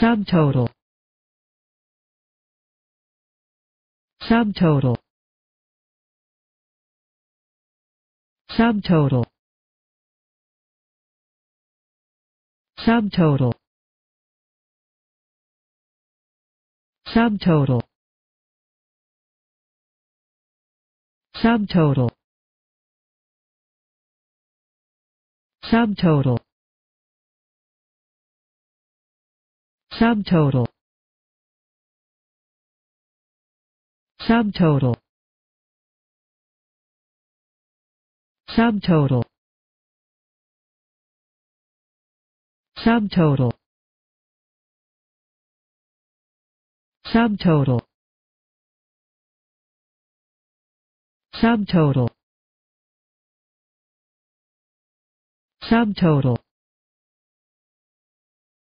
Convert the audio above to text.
subtotal. Subtotal. Subtotal. Subtotal. Subtotal. Subtotal. Subtotal subtotal. Subtotal. Subtotal. Subtotal. Subtotal. Subtotal. Subtotal